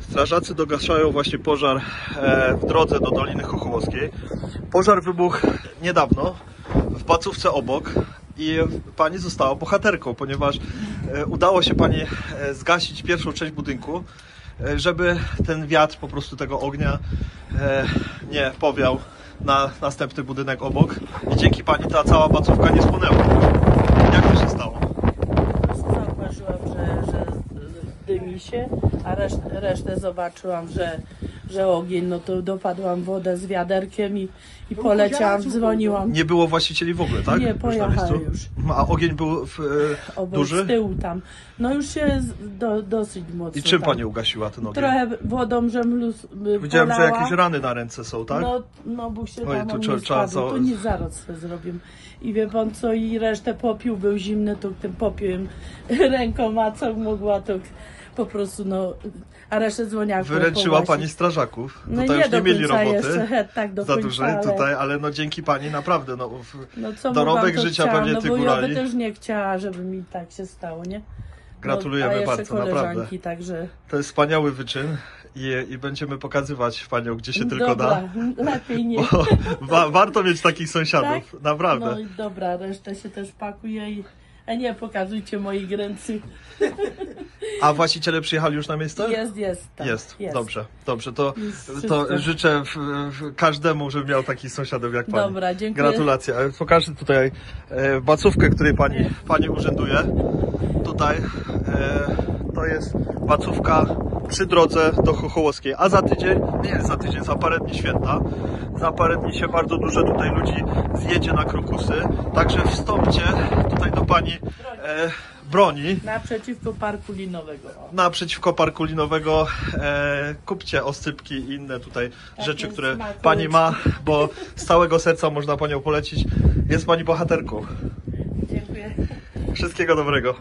Strażacy dogaszają właśnie pożar e, w drodze do Doliny Chochołowskiej. Pożar wybuchł niedawno w placówce obok i pani została bohaterką, ponieważ e, udało się pani e, zgasić pierwszą część budynku, żeby ten wiatr po prostu tego ognia nie powiał na następny budynek obok i dzięki pani ta cała placówka nie spłonęła. Jak się stało? Zauważyłam, że, że dymi się, a reszt, resztę zobaczyłam, że, że ogień, no to dopadłam wodę z wiaderkiem i, i poleciałam, dzwoniłam. Nie było właścicieli w ogóle, tak? Nie, miejscu? już. A ogień był w, e, Obok duży? z tyłu tam. No już się z- do, dosyć mocno I czym tam. pani ugasiła ten ogień? Trochę wodą, żem luz, y, Widziałem, że polała. jakieś rany na ręce są, tak? No, no bo się Oj, tam to on trzeba- nie trzeba spadł, to nie zaraz sobie zrobię. I wie pan co, i resztę popiół był zimny, to tym popiłem ręką, a co mogła, to po prostu no, a resztę dzwoniaków Wyręczyła pani strażaków. No Tutaj nie już nie mieli roboty jeszcze, tak do za dużej ale- tutaj, ale no dzięki pani naprawdę, no No dorobek życia chciałam, pewnie no tych bo ja by górali. też nie chciała, żeby mi tak się stało, nie? Gratulujemy no, a jeszcze bardzo, naprawdę. także... To jest wspaniały wyczyn i, i będziemy pokazywać panią, gdzie się tylko dobra, da. lepiej nie. Wa, warto mieć takich sąsiadów, Tak? naprawdę. No i dobra, resztę się też pakuje i... A nie, pokazujcie moich ręcy. A właściciele przyjechali już na miejsce? Jest, jest. Tak, jest. dobrze, dobrze. To, Jest to życzę w, w każdemu, żeby miał takich sąsiadów jak pani. Dobra, dziękuję. Gratulacje. Pokażę tutaj e, bacówkę, której pani, pani urzęduje. Tutaj e, to jest bacówka przy drodze do Chochołowskiej. A za tydzień, nie za tydzień, za parę dni święta. Za parę dni się bardzo dużo tutaj ludzi zjedzie na krokusy. Także wstąpcie pani e, broni Naprzeciwko parku linowego. Naprzeciwko parku linowego e, kupcie osypki i inne tutaj rzeczy, Takie które pani ma, bo z całego serca można panią polecić. Jest pani bohaterką. Dziękuję. Wszystkiego dobrego.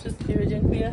Wszystkiego dziękuję.